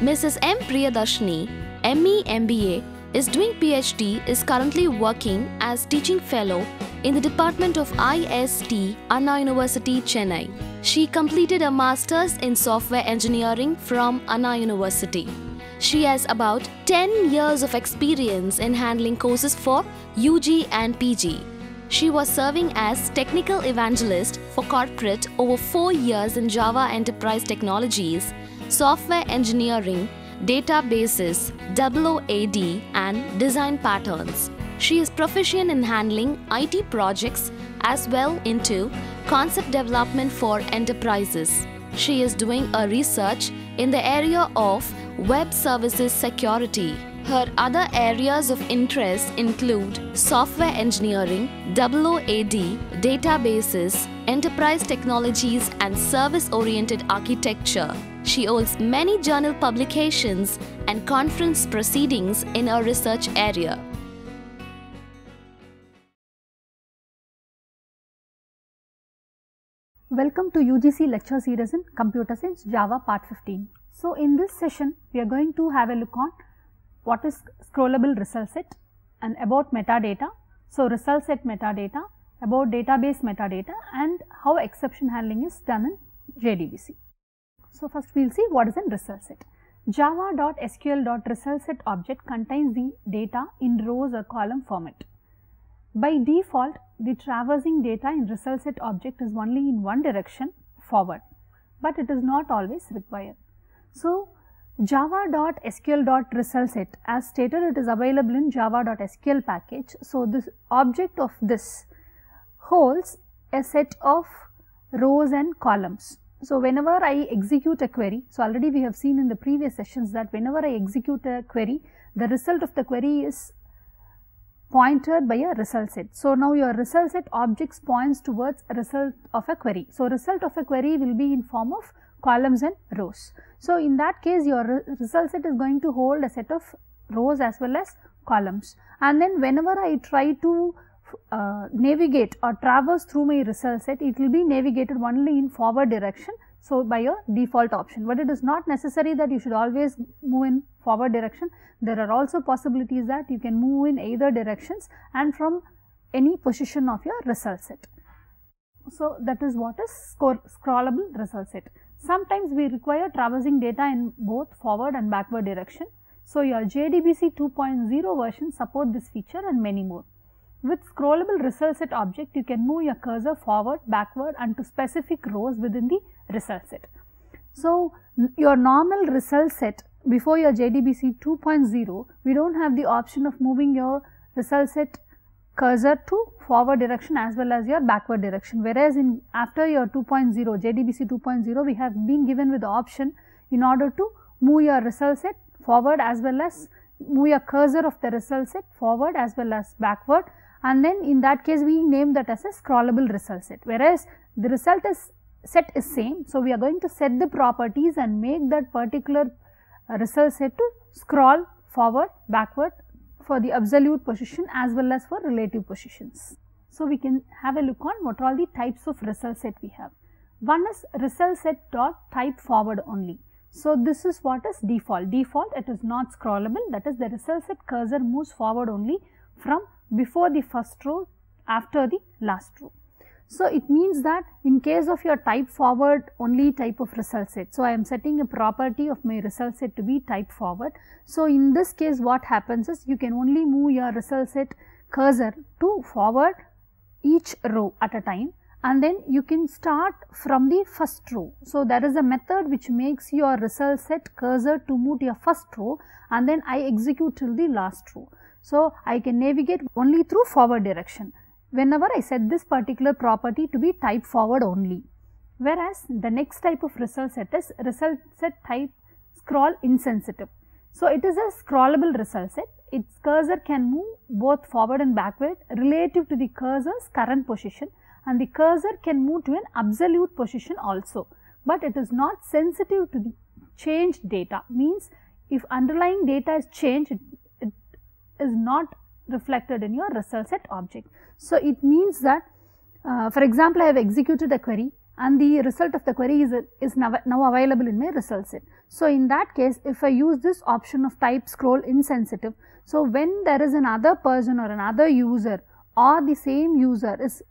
Mrs. M. Priyadarshini, ME MBA, is doing PhD, is currently working as teaching fellow in the Department of IST, Anna University, Chennai. She completed a master's in software engineering from Anna University. She has about 10 years of experience in handling courses for UG and PG. She was serving as technical evangelist for corporate over 4 years in Java Enterprise Technologies, software engineering, databases, OOAD, and design patterns. She is proficient in handling IT projects as well into concept development for enterprises. She is doing a research in the area of web services security. Her other areas of interest include software engineering, OOAD, databases, enterprise technologies, and service oriented architecture. She holds many journal publications and conference proceedings in her research area. Welcome to UGC lecture series in Computer Science Java part 15. So, in this session we are going to have a look on what is scrollable result set and about metadata. So, result set metadata, about database metadata and how exception handling is done in JDBC. So, first we will see what is a result set. java.sql.resultSet object contains the data in rows or column format. By default, the traversing data in result set object is only in one direction forward, but it is not always required. So, java.sql.resultSet as stated it is available in java.sql package. So, this object of this holds a set of rows and columns. So, whenever I execute a query, so already we have seen in the previous sessions that whenever I execute a query, the result of the query is pointed by a result set. So, now your result set objects points towards result of a query. So, result of a query will be in form of columns and rows. So, in that case your re result set is going to hold a set of rows as well as columns and then whenever I try to uh, navigate or traverse through my result set, it will be navigated only in forward direction. So, by your default option, but it is not necessary that you should always move in forward direction. There are also possibilities that you can move in either directions and from any position of your result set. So, that is what is scrollable result set. Sometimes we require traversing data in both forward and backward direction. So, your JDBC 2.0 version support this feature and many more. With scrollable result set object, you can move your cursor forward, backward and to specific rows within the result set. So, your normal result set before your JDBC 2.0, we do not have the option of moving your result set cursor to forward direction as well as your backward direction. Whereas, in after your 2.0 JDBC 2.0, we have been given with the option in order to move your result set forward as well as move your cursor of the result set forward as well as backward and then in that case we name that as a scrollable result set whereas the result is set is same. So, we are going to set the properties and make that particular uh, result set to scroll forward backward for the absolute position as well as for relative positions. So, we can have a look on what are all the types of result set we have. One is result set dot type forward only. So, this is what is default. Default it is not scrollable that is the result set cursor moves forward only from before the first row after the last row. So, it means that in case of your type forward only type of result set. So, I am setting a property of my result set to be type forward. So, in this case what happens is you can only move your result set cursor to forward each row at a time and then you can start from the first row. So, there is a method which makes your result set cursor to move to your first row and then I execute till the last row. So, I can navigate only through forward direction whenever I set this particular property to be type forward only. Whereas, the next type of result set is result set type scroll insensitive. So, it is a scrollable result set. Its cursor can move both forward and backward relative to the cursor's current position and the cursor can move to an absolute position also, but it is not sensitive to the changed data means if underlying data is changed is not reflected in your result set object. So, it means that uh, for example, I have executed a query and the result of the query is, is now, now available in my result set. So, in that case if I use this option of type scroll insensitive, so when there is another person or another user or the same user is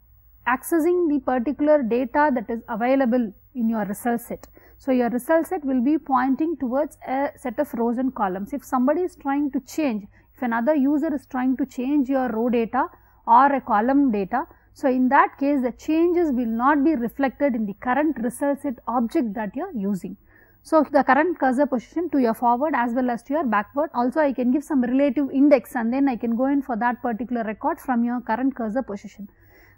accessing the particular data that is available in your result set. So, your result set will be pointing towards a set of rows and columns. If somebody is trying to change, if another user is trying to change your row data or a column data, so in that case the changes will not be reflected in the current result set object that you are using. So, the current cursor position to your forward as well as to your backward also I can give some relative index and then I can go in for that particular record from your current cursor position.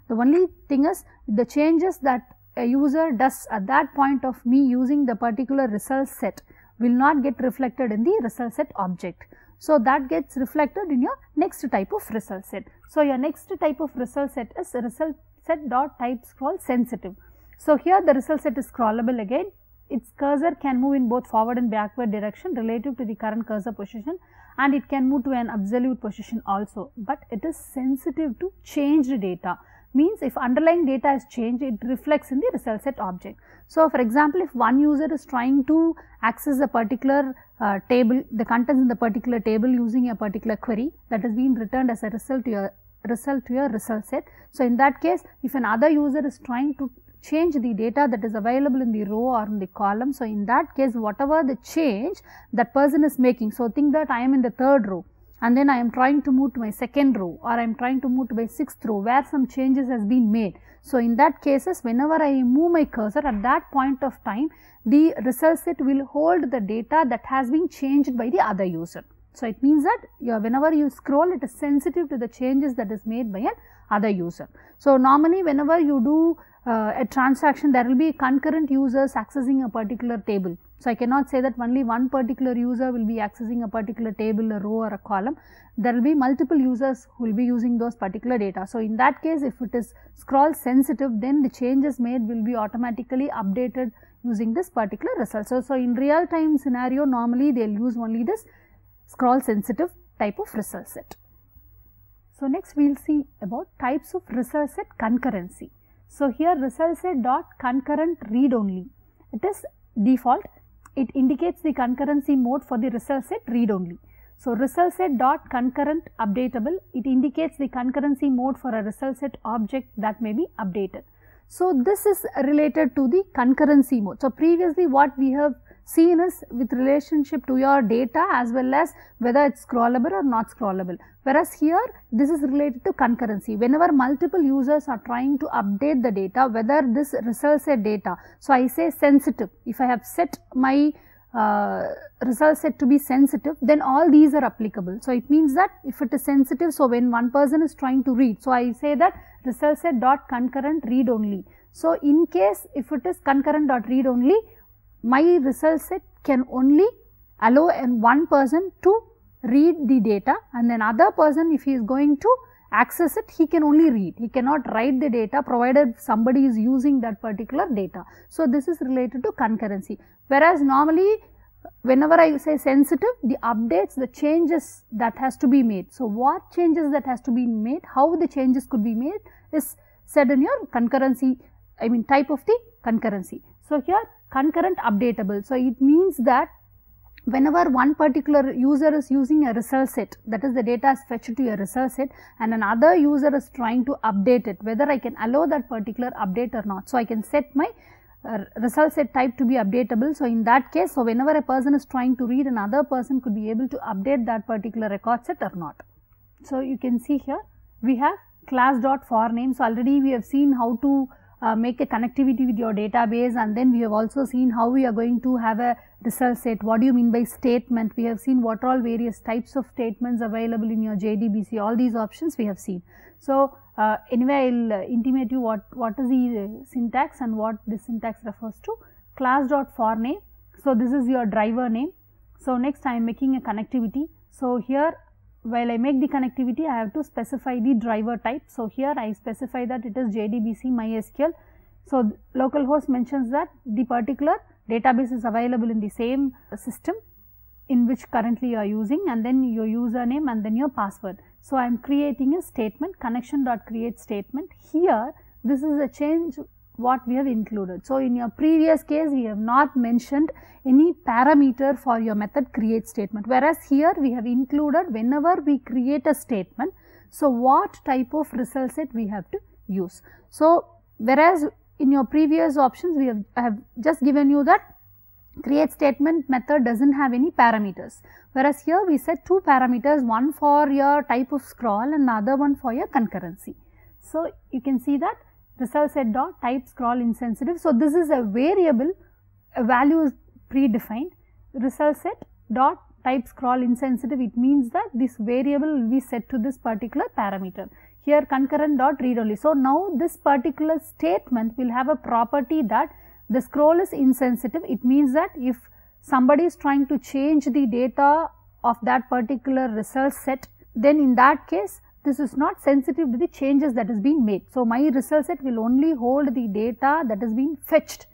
The only thing is the changes that a user does at that point of me using the particular result set will not get reflected in the result set object. So, that gets reflected in your next type of result set. So, your next type of result set is result set dot type scroll sensitive. So, here the result set is scrollable again, its cursor can move in both forward and backward direction relative to the current cursor position and it can move to an absolute position also, but it is sensitive to changed data means if underlying data is changed it reflects in the result set object. So, for example, if one user is trying to access a particular uh, table, the contents in the particular table using a particular query that has been returned as a result to your result to your result set. So, in that case if another user is trying to change the data that is available in the row or in the column. So, in that case whatever the change that person is making. So, think that I am in the third row and then I am trying to move to my second row or I am trying to move to my sixth row where some changes has been made. So, in that cases whenever I move my cursor at that point of time the result set will hold the data that has been changed by the other user. So, it means that you whenever you scroll it is sensitive to the changes that is made by an other user. So, normally whenever you do uh, a transaction there will be concurrent users accessing a particular table. So, I cannot say that only one particular user will be accessing a particular table, a row or a column. There will be multiple users who will be using those particular data. So, in that case if it is scroll sensitive then the changes made will be automatically updated using this particular result. So, so in real time scenario normally they will use only this scroll sensitive type of result set. So, next we will see about types of result set concurrency. So, here result set dot concurrent read only. It is default it indicates the concurrency mode for the result set read only. So, result set dot concurrent updatable, it indicates the concurrency mode for a result set object that may be updated. So, this is related to the concurrency mode. So, previously what we have seen is with relationship to your data as well as whether it's scrollable or not scrollable. Whereas here this is related to concurrency. Whenever multiple users are trying to update the data, whether this result set data. So, I say sensitive. If I have set my uh, result set to be sensitive, then all these are applicable. So, it means that if it is sensitive, so when one person is trying to read, so I say that result set dot concurrent read only. So, in case if it is concurrent dot read only, my result set can only allow and one person to read the data and then other person if he is going to access it he can only read. He cannot write the data provided somebody is using that particular data. So this is related to concurrency. Whereas normally whenever i say sensitive the updates the changes that has to be made. So what changes that has to be made how the changes could be made is said in your concurrency i mean type of the concurrency. So here concurrent updatable. So, it means that whenever one particular user is using a result set that is the data is fetched to a result set and another user is trying to update it whether I can allow that particular update or not. So, I can set my uh, result set type to be updatable. So, in that case, so whenever a person is trying to read another person could be able to update that particular record set or not. So, you can see here we have class dot for name. So, already we have seen how to uh, make a connectivity with your database and then we have also seen how we are going to have a result set. What do you mean by statement? We have seen what are all various types of statements available in your JDBC, all these options we have seen. So, uh, anyway, I will uh, intimate you what, what is the syntax and what this syntax refers to. Class dot for name. So, this is your driver name. So, next I am making a connectivity. So, here while I make the connectivity I have to specify the driver type. So, here I specify that it is JDBC MySQL. So, localhost mentions that the particular database is available in the same system in which currently you are using and then your username and then your password. So, I am creating a statement connection dot create statement. Here this is a change what we have included. So, in your previous case we have not mentioned any parameter for your method create statement whereas here we have included whenever we create a statement. So, what type of result set we have to use. So, whereas in your previous options we have, I have just given you that create statement method does not have any parameters. Whereas here we set two parameters one for your type of scroll and other one for your concurrency. So, you can see that result set dot type scroll insensitive. So, this is a variable a value is predefined result set dot type scroll insensitive it means that this variable will be set to this particular parameter here concurrent dot read only. So, now this particular statement will have a property that the scroll is insensitive it means that if somebody is trying to change the data of that particular result set then in that case this is not sensitive to the changes that is being made. So, my result set will only hold the data that is being fetched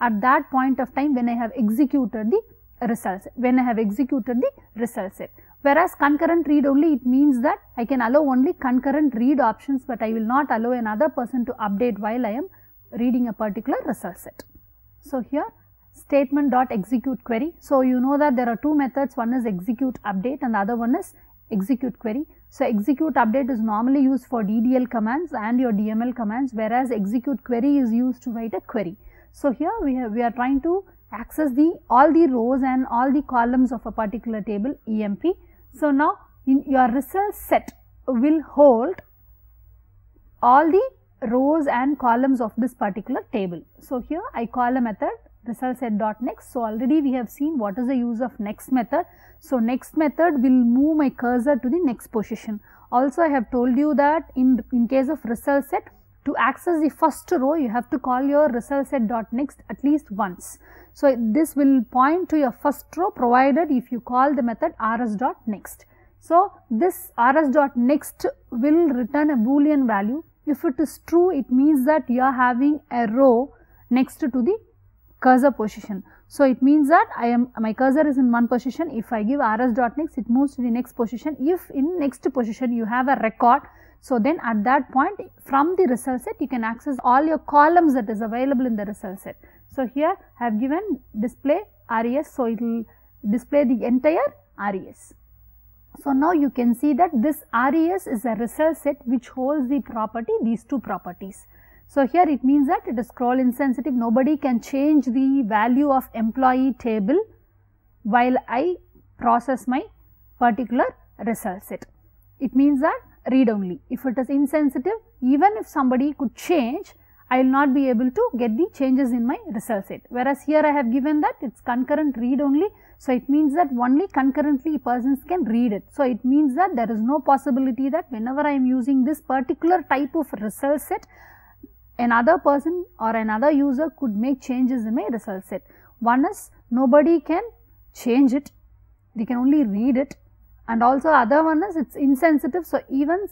at that point of time when I have executed the result set, when I have executed the result set. Whereas concurrent read only it means that I can allow only concurrent read options, but I will not allow another person to update while I am reading a particular result set. So, here statement dot execute query. So, you know that there are two methods one is execute update and the other one is execute query. So, execute update is normally used for DDL commands and your DML commands whereas execute query is used to write a query. So, here we have we are trying to access the all the rows and all the columns of a particular table EMP. So, now in your result set will hold all the rows and columns of this particular table. So, here I call a method result set dot next. So, already we have seen what is the use of next method. So, next method will move my cursor to the next position. Also, I have told you that in, in case of result set to access the first row you have to call your result set dot next at least once. So, this will point to your first row provided if you call the method rs dot next. So, this rs dot next will return a boolean value. If it is true, it means that you are having a row next to the cursor position. So, it means that I am my cursor is in one position if I give rs dot next it moves to the next position if in next position you have a record. So, then at that point from the result set you can access all your columns that is available in the result set. So, here I have given display res. So, it will display the entire res. So, now you can see that this res is a result set which holds the property these two properties. So, here it means that it is scroll insensitive nobody can change the value of employee table while I process my particular result set. It means that read only. If it is insensitive even if somebody could change I will not be able to get the changes in my result set. Whereas, here I have given that it is concurrent read only. So, it means that only concurrently persons can read it. So, it means that there is no possibility that whenever I am using this particular type of result set, another person or another user could make changes in my result set. One is nobody can change it, they can only read it and also other one is it is insensitive. So, even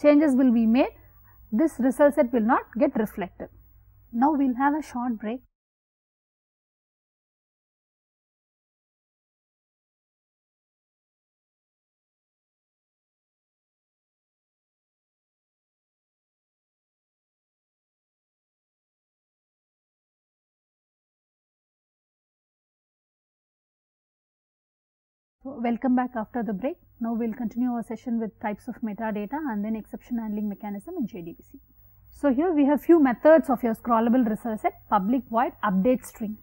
changes will be made, this result set will not get reflected. Now, we will have a short break. So, welcome back after the break. Now, we will continue our session with types of metadata and then exception handling mechanism in JDBC. So, here we have few methods of your scrollable result set public void update string.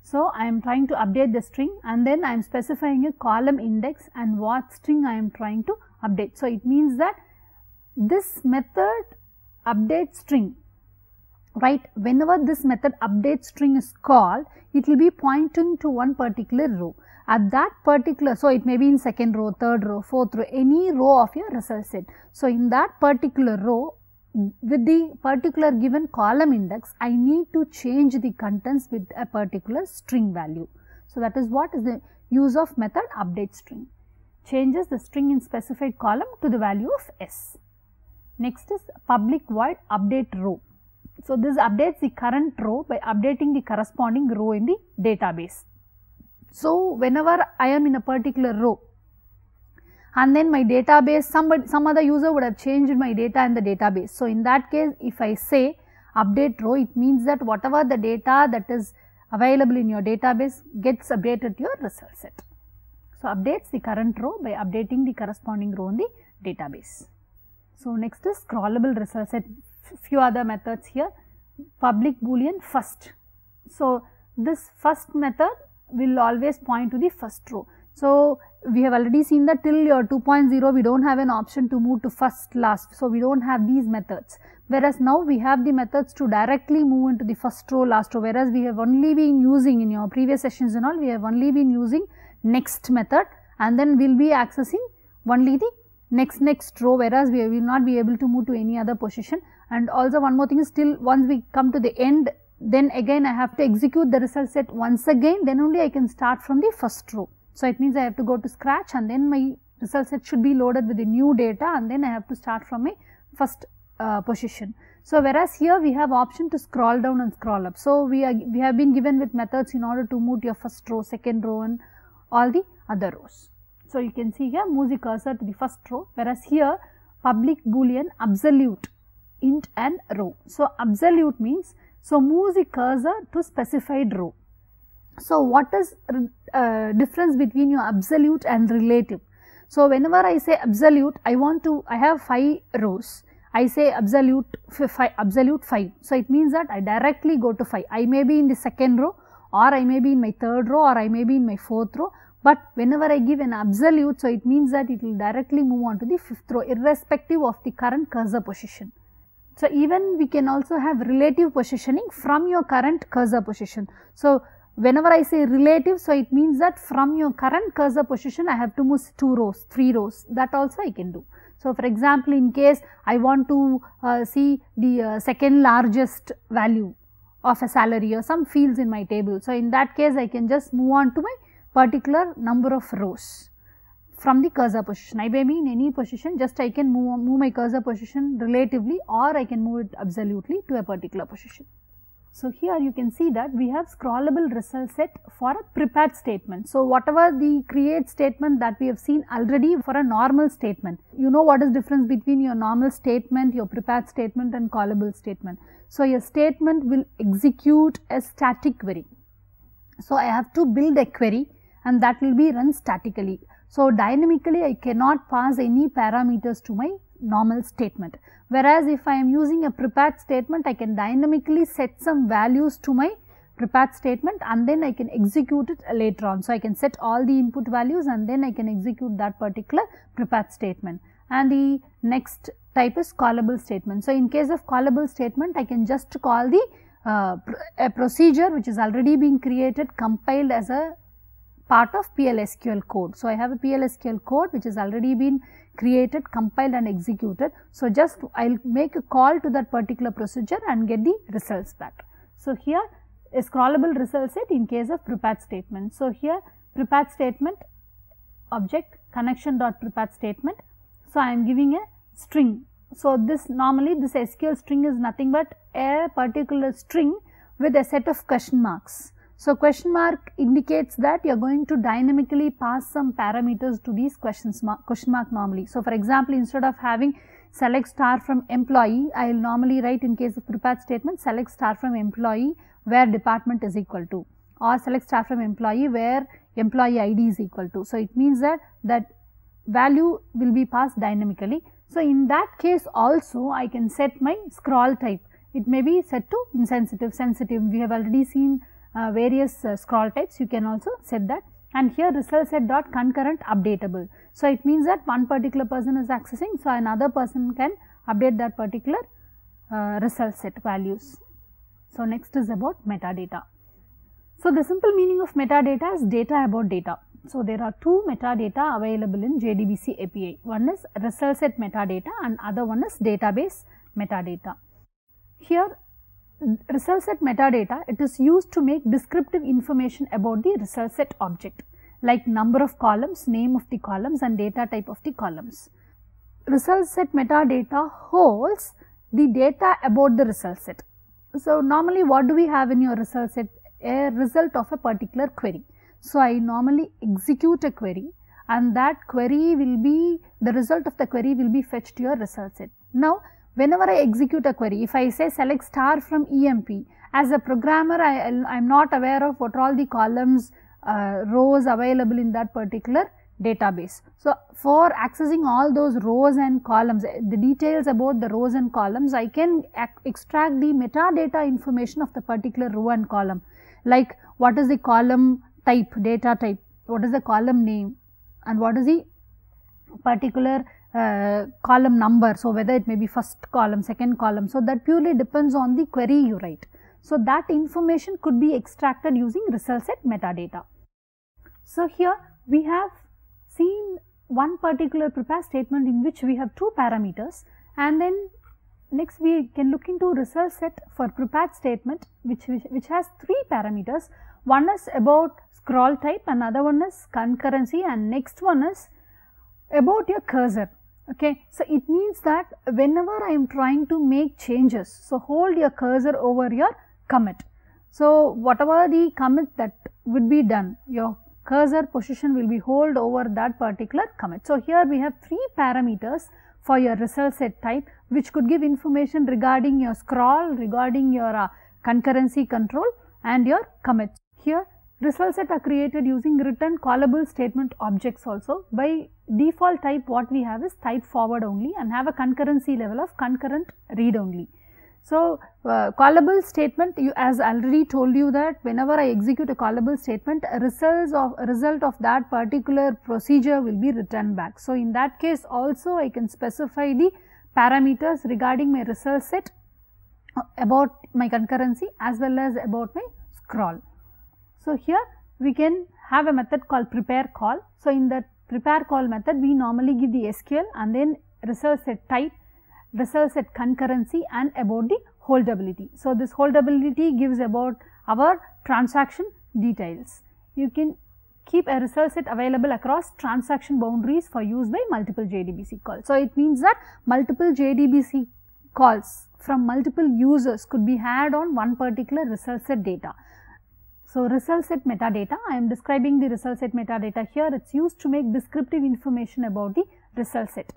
So, I am trying to update the string and then I am specifying a column index and what string I am trying to update. So, it means that this method update string right? Whenever this method update string is called it will be pointing to one particular row. At that particular so it may be in second row third row fourth row any row of your result set. So in that particular row with the particular given column index i need to change the contents with a particular string value. So that is what is the use of method update string. Changes the string in specified column to the value of s. Next is public void update row so, this updates the current row by updating the corresponding row in the database. So, whenever I am in a particular row and then my database somebody some other user would have changed my data in the database. So, in that case if I say update row, it means that whatever the data that is available in your database gets updated to your result set. So, updates the current row by updating the corresponding row in the database. So, next is scrollable result set, few other methods here, public boolean first. So, this first method will always point to the first row. So, we have already seen that till your 2.0 we do not have an option to move to first last. So, we do not have these methods whereas now we have the methods to directly move into the first row last row whereas we have only been using in your previous sessions and all we have only been using next method and then we will be accessing only the next next row whereas we will not be able to move to any other position and also one more thing is still once we come to the end then again I have to execute the result set once again then only I can start from the first row. So, it means I have to go to scratch and then my result set should be loaded with the new data and then I have to start from my first uh, position. So, whereas here we have option to scroll down and scroll up. So, we are we have been given with methods in order to move to your first row, second row and all the other rows. So, you can see here move the cursor to the first row whereas here public boolean absolute int and row. So, absolute means so move the cursor to specified row. So, what is uh, difference between your absolute and relative? So, whenever I say absolute, I want to, I have 5 rows. I say absolute, five, absolute 5. So, it means that I directly go to 5. I may be in the second row or I may be in my third row or I may be in my fourth row. But whenever I give an absolute, so it means that it will directly move on to the fifth row irrespective of the current cursor position. So, even we can also have relative positioning from your current cursor position. So, whenever I say relative, so it means that from your current cursor position I have to move 2 rows, 3 rows that also I can do. So, for example, in case I want to uh, see the uh, second largest value of a salary or some fields in my table. So, in that case I can just move on to my particular number of rows from the cursor position. I may be in any position just I can move, move my cursor position relatively or I can move it absolutely to a particular position. So, here you can see that we have scrollable result set for a prepared statement. So, whatever the create statement that we have seen already for a normal statement, you know what is difference between your normal statement, your prepared statement and callable statement. So, your statement will execute a static query. So, I have to build a query and that will be run statically. So, dynamically I cannot pass any parameters to my normal statement. Whereas, if I am using a prepared statement, I can dynamically set some values to my prepared statement and then I can execute it later on. So, I can set all the input values and then I can execute that particular prepared statement. And the next type is callable statement. So, in case of callable statement, I can just call the uh, a procedure which is already been created compiled as a part of PLSQL code. So, I have a PLSQL code which has already been created, compiled and executed. So, just I will make a call to that particular procedure and get the results back. So, here a scrollable result set in case of prepared statement. So, here prepared statement object connection dot prepared statement. So, I am giving a string. So, this normally this SQL string is nothing but a particular string with a set of question marks. So, question mark indicates that you are going to dynamically pass some parameters to these questions mark, question mark normally. So, for example, instead of having select star from employee, I will normally write in case of prepared statement select star from employee where department is equal to or select star from employee where employee ID is equal to. So, it means that that value will be passed dynamically. So, in that case also I can set my scroll type. It may be set to insensitive, sensitive. We have already seen uh, various uh, scroll types you can also set that and here result set dot concurrent updatable. So, it means that one particular person is accessing so another person can update that particular uh, result set values. So, next is about metadata. So, the simple meaning of metadata is data about data. So, there are two metadata available in JDBC API. One is result set metadata and other one is database metadata. Here result set metadata, it is used to make descriptive information about the result set object like number of columns, name of the columns and data type of the columns. Result set metadata holds the data about the result set. So, normally what do we have in your result set? A result of a particular query. So, I normally execute a query and that query will be the result of the query will be fetched to your result set. Now, whenever I execute a query, if I say select star from EMP, as a programmer I am not aware of what are all the columns, uh, rows available in that particular database. So, for accessing all those rows and columns, the details about the rows and columns, I can extract the metadata information of the particular row and column, like what is the column type, data type, what is the column name? And what is the particular uh, column number. So, whether it may be first column, second column. So, that purely depends on the query you write. So, that information could be extracted using result set metadata. So, here we have seen one particular prepare statement in which we have two parameters and then next we can look into result set for prepared statement which, which, which has three parameters. One is about scroll type, another one is concurrency and next one is about your cursor. Okay. So, it means that whenever I am trying to make changes, so hold your cursor over your commit. So, whatever the commit that would be done, your cursor position will be hold over that particular commit. So, here we have three parameters for your result set type which could give information regarding your scroll, regarding your uh, concurrency control and your commit. Here result set are created using return callable statement objects also. By default type what we have is type forward only and have a concurrency level of concurrent read only. So, uh, callable statement you as already told you that whenever I execute a callable statement results of result of that particular procedure will be returned back. So, in that case also I can specify the parameters regarding my result set uh, about my concurrency as well as about my scroll. So, here we can have a method called prepare call. So, in the prepare call method we normally give the SQL and then result set type result set concurrency and about the holdability. So, this holdability gives about our transaction details. You can keep a result set available across transaction boundaries for use by multiple JDBC calls. So, it means that multiple JDBC calls from multiple users could be had on one particular result set data. So, result set metadata, I am describing the result set metadata here, it is used to make descriptive information about the result set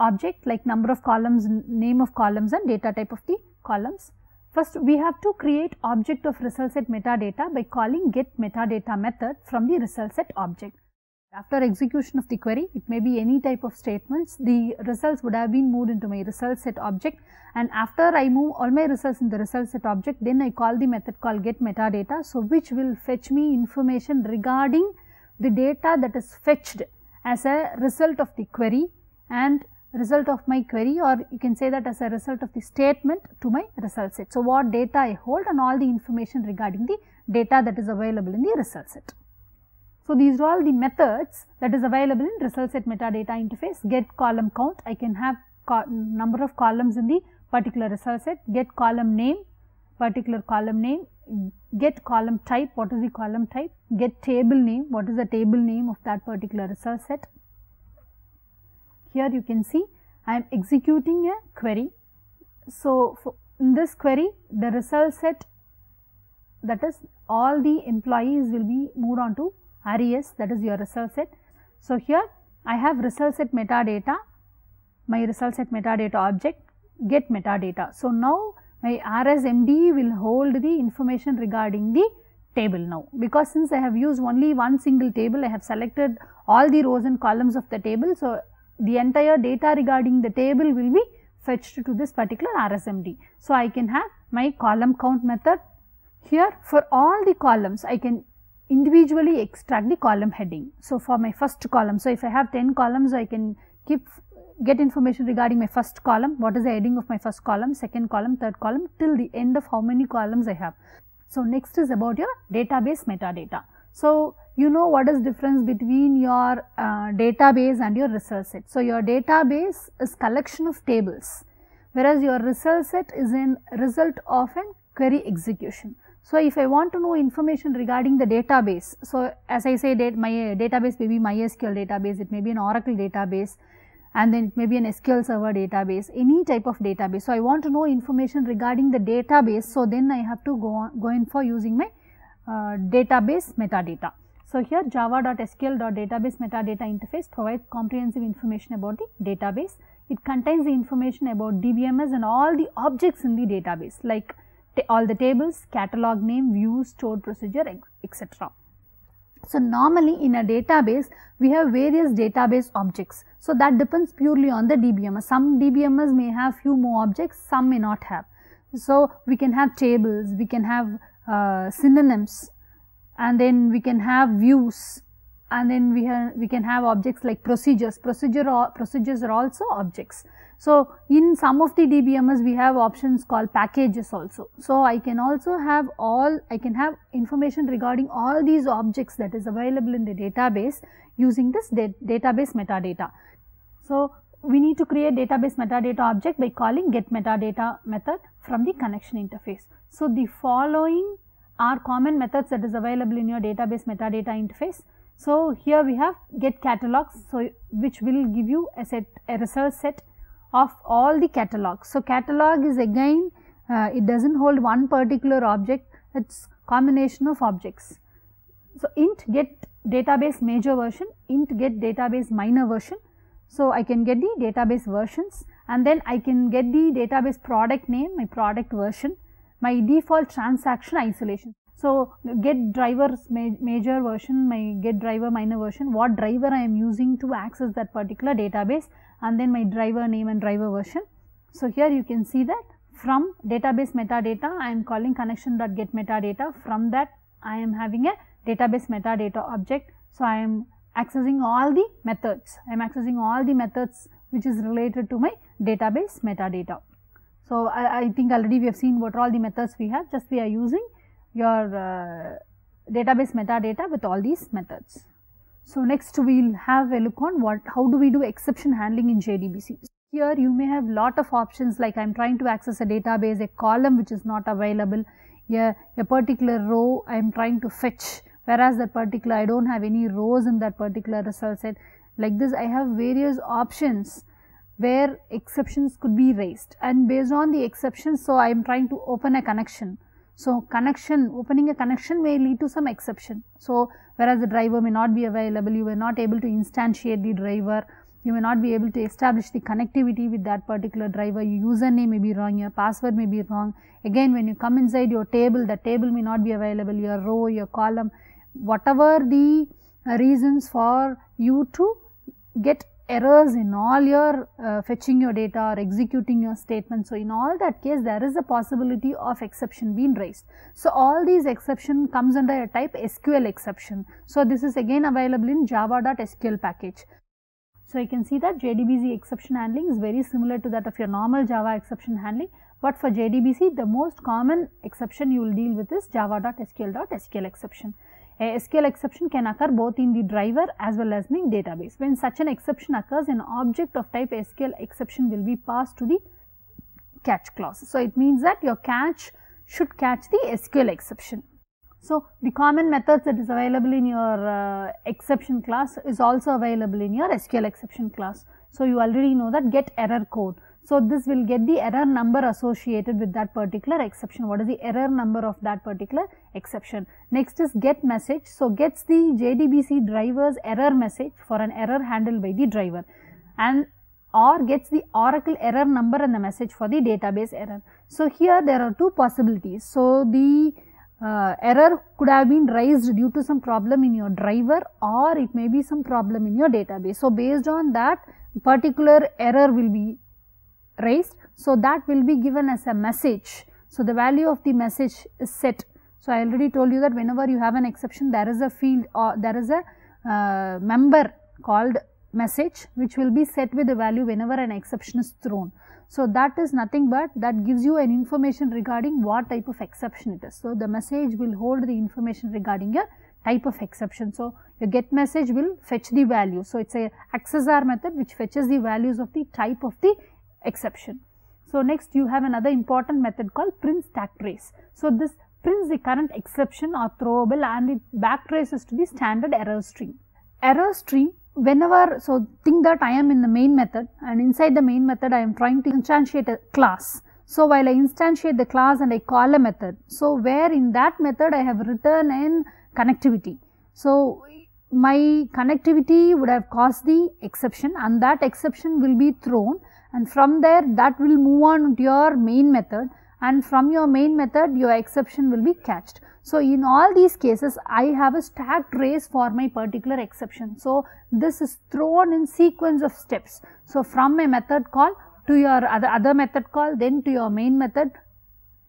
object like number of columns, name of columns and data type of the columns. First, we have to create object of result set metadata by calling get metadata method from the result set object. After execution of the query, it may be any type of statements, the results would have been moved into my result set object and after I move all my results in the result set object, then I call the method called get metadata. So, which will fetch me information regarding the data that is fetched as a result of the query and result of my query or you can say that as a result of the statement to my result set. So, what data I hold and all the information regarding the data that is available in the result set. So, these are all the methods that is available in result set metadata interface. Get column count. I can have number of columns in the particular result set. Get column name particular column name. Get column type. What is the column type? Get table name. What is the table name of that particular result set? Here you can see I am executing a query. So, in this query the result set that is all the employees will be moved on to RES that is your result set. So, here I have result set metadata my result set metadata object get metadata. So, now my RSMD will hold the information regarding the table now because since I have used only one single table I have selected all the rows and columns of the table. So, the entire data regarding the table will be fetched to this particular RSMD. So, I can have my column count method here for all the columns I can individually extract the column heading. So, for my first column, so if I have 10 columns I can keep get information regarding my first column, what is the heading of my first column, second column, third column till the end of how many columns I have. So, next is about your database metadata. So, you know what is difference between your uh, database and your result set. So, your database is collection of tables whereas your result set is in result of an query execution. So, if I want to know information regarding the database, so as I say that my database may be MySQL database, it may be an Oracle database and then it may be an SQL server database, any type of database. So, I want to know information regarding the database, so then I have to go on, go in for using my uh, database metadata. So, here java.sql.database metadata interface provides comprehensive information about the database. it contains the information about DBMS and all the objects in the database like all the tables, catalog name, views, stored procedure, etc. So, normally in a database, we have various database objects. So, that depends purely on the DBMS. Some DBMS may have few more objects, some may not have. So, we can have tables, we can have uh, synonyms and then we can have views and then we have we can have objects like procedures. Procedure procedures are also objects. So in some of the dbms we have options called packages also. So i can also have all i can have information regarding all these objects that is available in the database using this database metadata. So we need to create database metadata object by calling get metadata method from the connection interface. So the following are common methods that is available in your database metadata interface so, here we have get catalogs, so which will give you a set a result set of all the catalogs. So, catalog is again uh, it does not hold one particular object, it is combination of objects. So, int get database major version, int get database minor version. So, I can get the database versions and then I can get the database product name, my product version, my default transaction isolation. So, get drivers ma major version, my get driver minor version, what driver I am using to access that particular database and then my driver name and driver version. So, here you can see that from database metadata I am calling connection.get metadata from that I am having a database metadata object. So, I am accessing all the methods, I am accessing all the methods which is related to my database metadata. So, I, I think already we have seen what all the methods we have just we are using your uh, database metadata with all these methods. So, next we will have a look on what how do we do exception handling in JDBC. Here you may have lot of options like I am trying to access a database, a column which is not available, a, a particular row I am trying to fetch whereas that particular I do not have any rows in that particular result set. Like this I have various options where exceptions could be raised and based on the exceptions so I am trying to open a connection so, connection opening a connection may lead to some exception. So, whereas the driver may not be available, you were not able to instantiate the driver, you may not be able to establish the connectivity with that particular driver, your username may be wrong, your password may be wrong. Again, when you come inside your table, the table may not be available, your row, your column, whatever the reasons for you to get errors in all your uh, fetching your data or executing your statement. So, in all that case there is a possibility of exception being raised. So, all these exception comes under a type SQL exception. So, this is again available in java.sql package. So, you can see that JDBC exception handling is very similar to that of your normal Java exception handling, but for JDBC the most common exception you will deal with is java.sql.sql exception. A SQL exception can occur both in the driver as well as in the database. When such an exception occurs, an object of type SQL exception will be passed to the catch clause. So, it means that your catch should catch the SQL exception. So, the common methods that is available in your uh, exception class is also available in your SQL exception class. So, you already know that get error code. So, this will get the error number associated with that particular exception. What is the error number of that particular exception? Next is get message. So, gets the JDBC driver's error message for an error handled by the driver and or gets the Oracle error number and the message for the database error. So, here there are two possibilities. So, the uh, error could have been raised due to some problem in your driver or it may be some problem in your database. So, based on that particular error will be raised. So, that will be given as a message. So, the value of the message is set. So, I already told you that whenever you have an exception there is a field or there is a uh, member called message which will be set with the value whenever an exception is thrown. So, that is nothing but that gives you an information regarding what type of exception it is. So, the message will hold the information regarding a type of exception. So, your get message will fetch the value. So, it is a accessor method which fetches the values of the type of the exception. So, next you have another important method called print stack trace. So, this prints the current exception or throwable and it backtraces to the standard error stream. Error stream whenever, so think that I am in the main method and inside the main method I am trying to instantiate a class. So, while I instantiate the class and I call a method, so where in that method I have written in connectivity. So, my connectivity would have caused the exception and that exception will be thrown and from there that will move on to your main method and from your main method your exception will be catched. So, in all these cases I have a stacked trace for my particular exception. So, this is thrown in sequence of steps. So, from a method call to your other, other method call then to your main method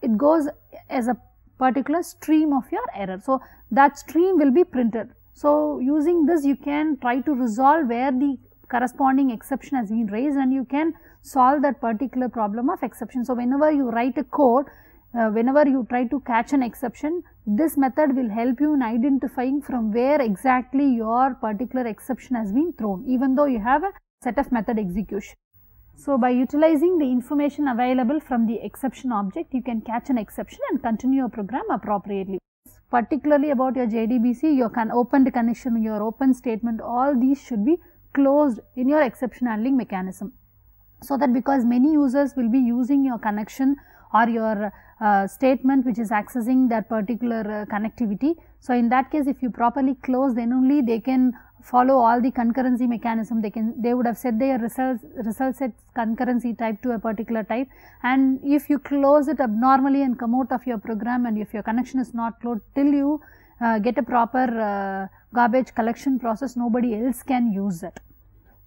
it goes as a particular stream of your error. So, that stream will be printed. So, using this you can try to resolve where the corresponding exception has been raised and you can solve that particular problem of exception. So, whenever you write a code, uh, whenever you try to catch an exception, this method will help you in identifying from where exactly your particular exception has been thrown, even though you have a set of method execution. So, by utilizing the information available from the exception object, you can catch an exception and continue your program appropriately. Particularly about your JDBC, your can opened connection, your open statement, all these should be closed in your exception handling mechanism. So, that because many users will be using your connection or your uh, statement which is accessing that particular uh, connectivity. So, in that case if you properly close then only they can follow all the concurrency mechanism they can they would have set their results result set concurrency type to a particular type and if you close it abnormally and come out of your program and if your connection is not closed till you uh, get a proper uh, garbage collection process nobody else can use it.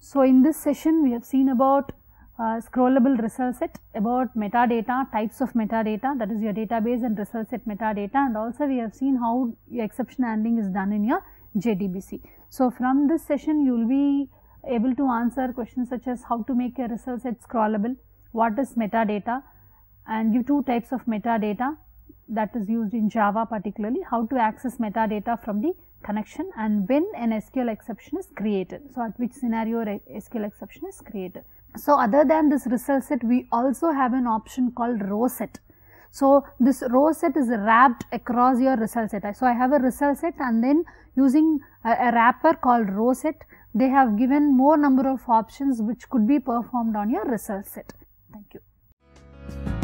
So, in this session we have seen about uh, scrollable result set about metadata, types of metadata that is your database and result set metadata and also we have seen how exception handling is done in your JDBC. So, from this session you will be able to answer questions such as how to make a result set scrollable, what is metadata and give two types of metadata that is used in Java particularly, how to access metadata from the connection and when an SQL exception is created. So, at which scenario SQL exception is created. So, other than this result set, we also have an option called row set. So, this row set is wrapped across your result set. So, I have a result set and then using a, a wrapper called row set, they have given more number of options which could be performed on your result set. Thank you.